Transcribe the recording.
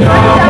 Shalom